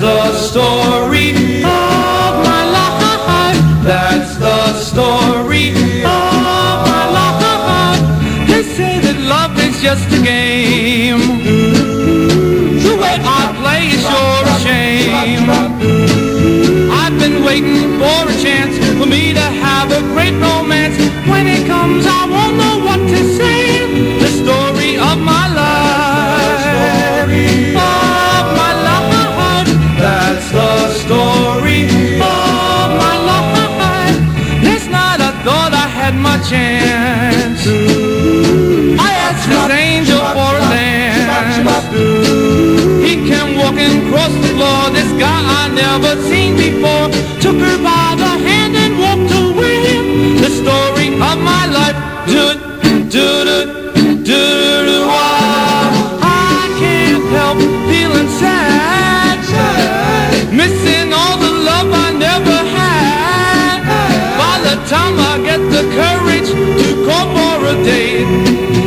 story of my life. That's the story of my life. They say that love is just a game. Chance. I asked this angel for a dance. He came walking across the floor. This guy I never seen. I get the courage to come for a date.